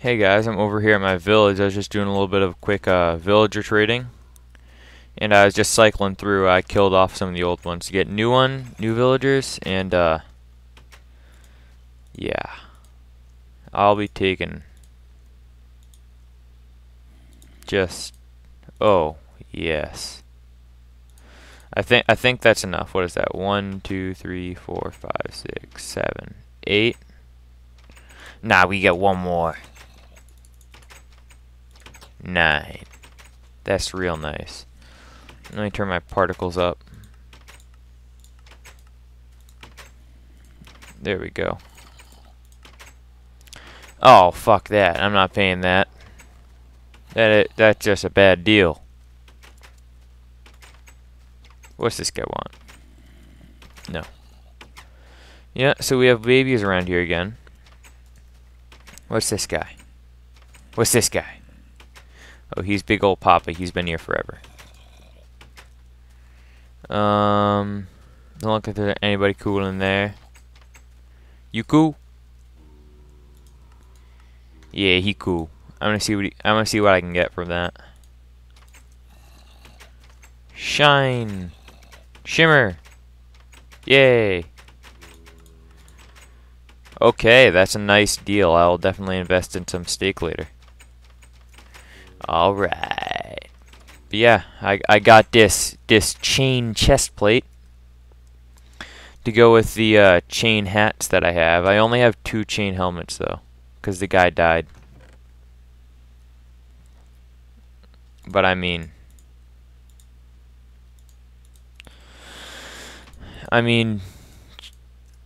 Hey guys, I'm over here at my village. I was just doing a little bit of quick uh, villager trading. And I was just cycling through. I killed off some of the old ones to get new one, new villagers, and uh, yeah. I'll be taking just oh yes. I think I think that's enough. What is that? One, two, three, four, five, six, seven, eight. Nah, we get one more. Nine. That's real nice. Let me turn my particles up. There we go. Oh, fuck that. I'm not paying that. That uh, That's just a bad deal. What's this guy want? No. Yeah, so we have babies around here again. What's this guy? What's this guy? Oh, he's big old Papa. He's been here forever. Um, don't look like there's anybody cool in there. You cool? Yeah, he cool. I'm gonna see what he, I'm gonna see what I can get from that. Shine, shimmer, yay. Okay, that's a nice deal. I'll definitely invest in some steak later. Alright. But Yeah, I, I got this this chain chest plate to go with the uh, chain hats that I have. I only have two chain helmets though, because the guy died. But I mean, I mean,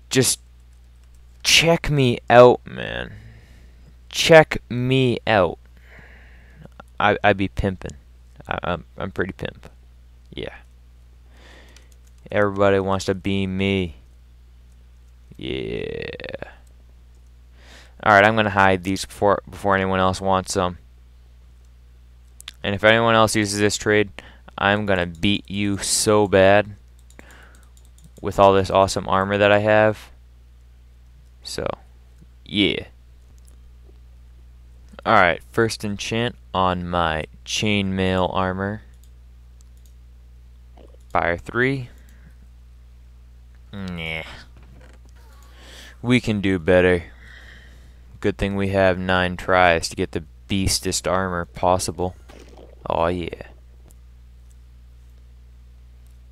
just check me out, man. Check me out. I I be pimping. I, I'm I'm pretty pimp. Yeah. Everybody wants to be me. Yeah. Alright, I'm gonna hide these before before anyone else wants them. And if anyone else uses this trade, I'm gonna beat you so bad with all this awesome armor that I have. So, yeah. Alright, first enchant on my chainmail armor. Fire 3. Nah. We can do better. Good thing we have 9 tries to get the beastest armor possible. Oh yeah.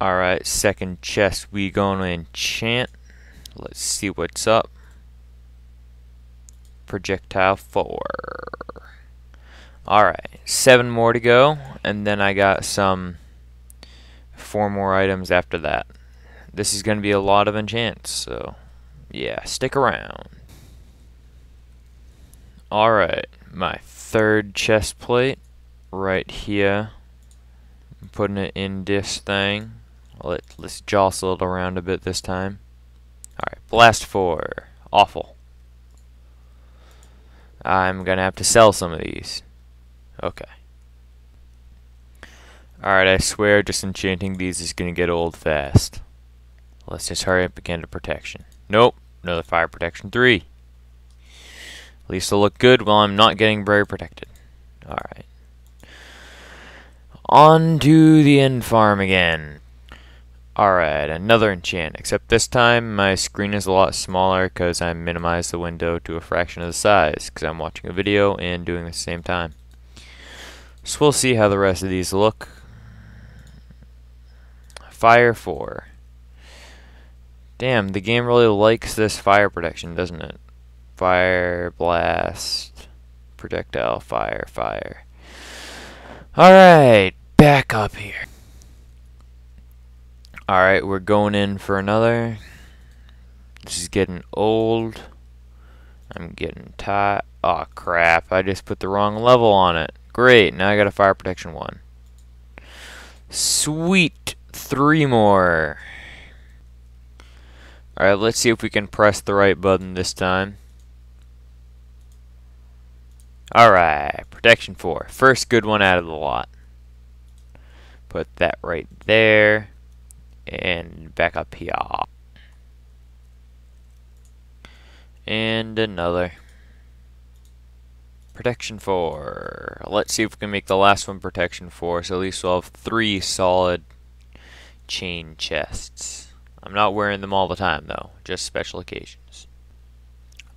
Alright, second chest we gonna enchant. Let's see what's up projectile 4. Alright, 7 more to go, and then I got some 4 more items after that. This is going to be a lot of enchants, so yeah, stick around. Alright, my third chest plate right here. I'm putting it in this thing. Let, let's jostle it around a bit this time. Alright, blast 4. Awful. I'm going to have to sell some of these. Okay. Alright, I swear just enchanting these is going to get old fast. Let's just hurry up and get into protection. Nope, another fire protection 3. At least it'll look good while I'm not getting very protected. Alright. On to the end farm again. Alright, another enchant, except this time my screen is a lot smaller because I minimized the window to a fraction of the size because I'm watching a video and doing the same time. So we'll see how the rest of these look. Fire 4. Damn, the game really likes this fire protection, doesn't it? Fire, blast, projectile, fire, fire. Alright, back up here. Alright, we're going in for another. This is getting old. I'm getting tired. Oh crap, I just put the wrong level on it. Great, now I got a fire protection one. Sweet, three more. Alright, let's see if we can press the right button this time. Alright, protection 4. First good one out of the lot. Put that right there and back up here and another Protection 4. Let's see if we can make the last one Protection 4, so at least we'll have three solid chain chests. I'm not wearing them all the time, though, just special occasions.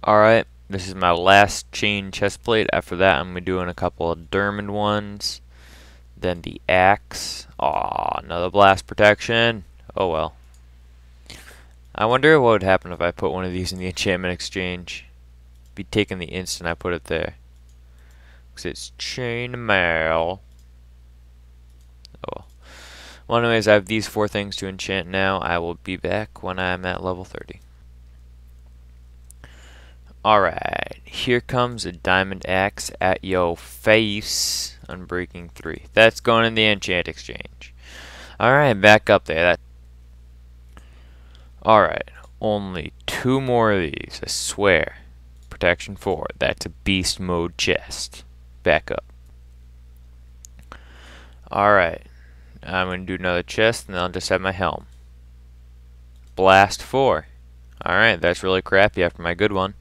Alright, this is my last chain chest plate. After that, I'm be doing a couple of Diamond ones. Then the axe. Aw, another blast protection. Oh well. I wonder what would happen if I put one of these in the enchantment exchange. Be taken the instant I put it there. Because it's chainmail. Oh well. Well anyways, I have these four things to enchant now. I will be back when I'm at level 30. Alright, here comes a diamond axe at yo face. Unbreaking 3. That's going in the enchant exchange. Alright, back up there. That Alright, only two more of these, I swear. Protection 4. That's a beast mode chest. Back up. Alright. I'm going to do another chest, and then I'll just have my helm. Blast 4. Alright, that's really crappy after my good one.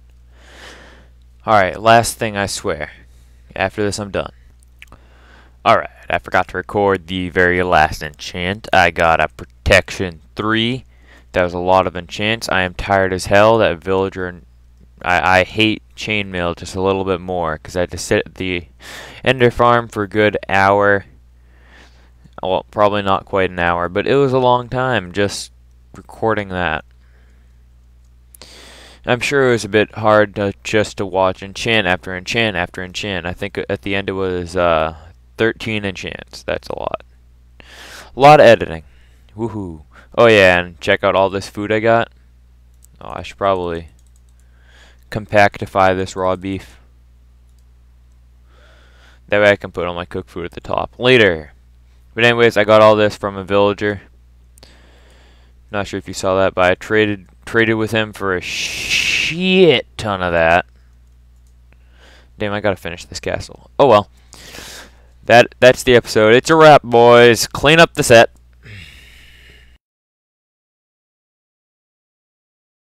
Alright, last thing I swear. After this, I'm done. Alright, I forgot to record the very last enchant. I got a Protection 3. That was a lot of enchants. I am tired as hell. That villager I, I hate chainmail just a little bit more because I had to sit at the ender farm for a good hour. Well, probably not quite an hour, but it was a long time just recording that. I'm sure it was a bit hard to just to watch enchant after enchant after enchant. I think at the end it was uh, 13 enchants. That's a lot. A lot of editing. Woohoo. Oh yeah, and check out all this food I got. Oh, I should probably compactify this raw beef. That way I can put all my cooked food at the top later. But anyways, I got all this from a villager. Not sure if you saw that, but I traded traded with him for a shit ton of that. Damn, I gotta finish this castle. Oh well. That that's the episode. It's a wrap, boys. Clean up the set.